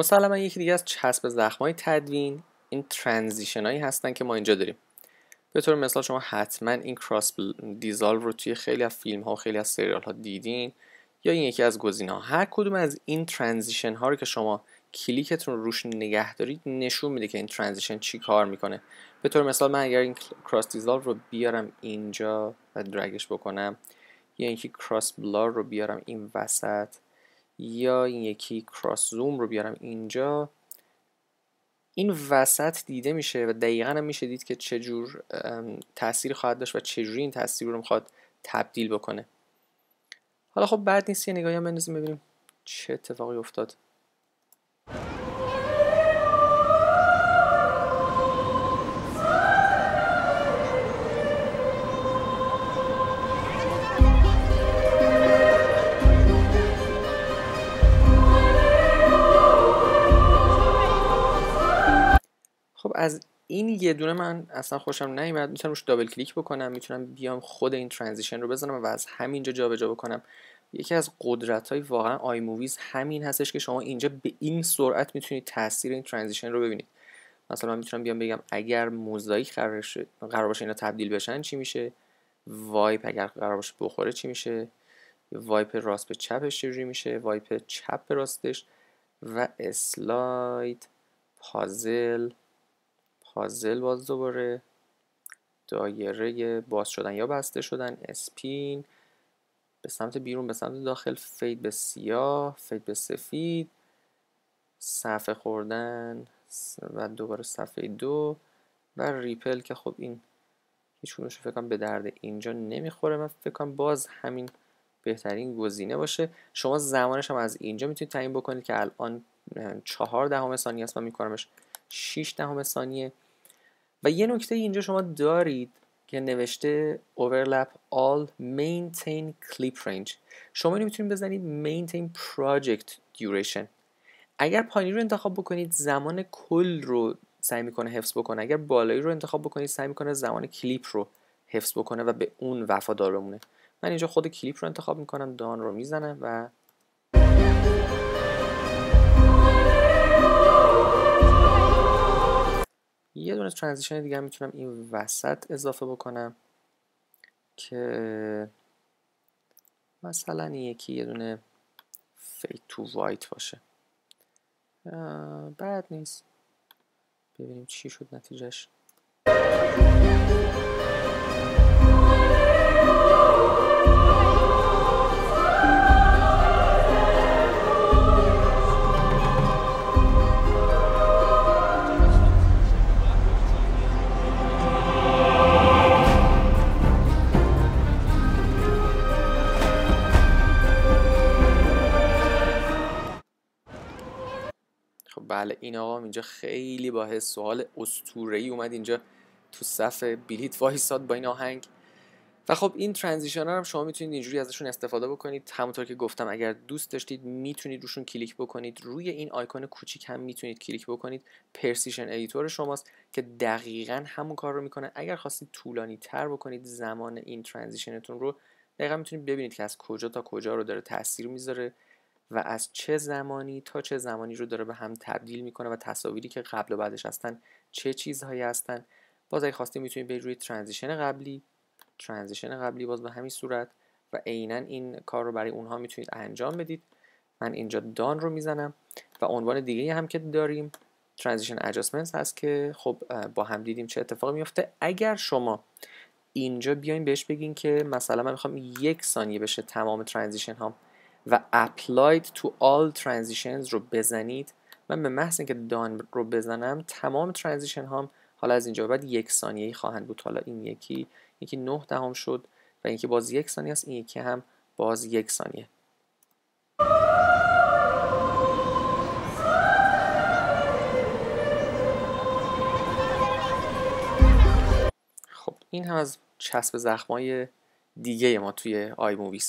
مسلما یکی دیگه از چسب زخمای تدوین این transition هایی هستن که ما اینجا داریم. به طور مثال شما حتما این cross dissolve رو توی خیلی از فیلم ها و خیلی از سریال ها دیدین یا این یکی از گزینه ها هر کدوم از این transition ها رو که شما کلیکتون رو روش نگه دارید نشون میده که این transition چی کار می‌کنه. به طور مثال من اگر این cross dissolve رو بیارم اینجا و drag ش بکنم یا اینکه cross blur رو بیارم این وسط یا این یکی کراس زوم رو بیارم اینجا. این وسط دیده میشه و دقیقا هم میشه دید که چجور تاثیر خواهد داشت و چجوری این تاثیر رو می‌خواد تبدیل بکنه. حالا خب بعد نیست یه نگاهی هم بندازیم ببینیم چه اتفاقی افتاد. از این یه دونه من اصلا خوشم نیومد. می‌تونم روش double click بکنم می‌تونم بیام خود این transition رو بزنم و از همینجا جابجا بکنم. یکی از قدرت های واقعا iMovie همین هستش که شما اینجا به این سرعت می‌تونید تاثیر این transition رو ببینید. مثلا من می‌تونم بیام بگم اگر موزاییک قرار, قرار باشه اینا تبدیل بشن چی میشه؟ wipe اگر قرار باشه بخوره چی میشه؟ wipe راست به چپش چجوری میشه؟ wipe چپ به راستش و اسلاید پازل پازل باز دوباره. دایره باز شدن یا بسته شدن. spin. به سمت بیرون به سمت داخل. fade به سیاه fade به سفید. صفحه خوردن و دوباره صفحه دو. و ripple که خب این هیچ رو فکر به درد اینجا نمی‌خوره. من فکر کنم باز همین بهترین گزینه باشه. شما زمانش هم از اینجا می‌تونید تعیین بکنید که الان چهار دهم ثانیه است. من میکنمش 6 دهم ثانیه. و یه نکته اینجا شما دارید که نوشته overlap all maintain clip range. شما اینو می‌تونید بزنید maintain project duration. اگر پایینی رو انتخاب بکنید زمان کل رو سعی می‌کنه حفظ بکنه. اگر بالایی رو انتخاب بکنید سعی می‌کنه زمان کلیپ رو حفظ بکنه و به اون وفادار بمونه. من اینجا خود کلیپ رو انتخاب می‌کنم done رو می‌زنم و دونه transition دیگه می‌تونم این وسط اضافه بکنم که مثلا یکی یه دونه fade to white باشه. بعد نیست. ببینیم چی شد نتیجهش. بله این آقا اینجا خیلی با سوال اسطوره‌ای اومد اینجا تو صف بلیت وایساد با این آهنگ. و خب این transition هم شما می‌تونید اینجوری ازشون استفاده بکنید. همونطور که گفتم اگر دوست داشتید می‌تونید روشون کلیک بکنید. روی این آیکون کوچیک هم می‌تونید کلیک بکنید. precision editor شماست که دقیقا همون کار رو می‌کنه. اگر خواستید طولانی تر بکنید زمان این transition تون رو دقیقا می‌تونید ببینید که از کجا تا کجا رو داره تاثیر می‌ذاره. و از چه زمانی تا چه زمانی رو داره به هم تبدیل می‌کنه و تصاویری که قبل و بعدش هستن چه چیزهایی هستن. باز اگه خواستید می‌تونید برید روی transition قبلی. transition قبلی باز به همین صورت و عینا این کار رو برای اونها می‌تونید انجام بدید. من اینجا done رو می‌زنم و عنوان دیگه هم که داریم transition adjustment هست که خب با هم دیدیم چه اتفاقی میفته اگر شما اینجا بیاین بهش بگین که مثلا من می‌خوام یک ثانیه بشه تمام transition هام. و applied to all transitions رو بزنید. من به محض اینکه دان رو بزنم تمام ترانزیشن هام حالا از اینجا بعد یک ثانیه خواهند بود. حالا این یکی یکی نه دهم شد و اینکه باز یک ثانیه است این یکی هم باز یک ثانیه. خب این هم از چسب زخمای دیگه ما توی آی موویز.